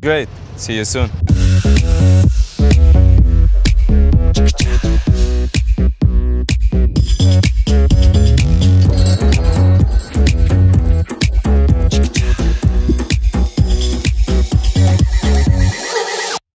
great. See you soon.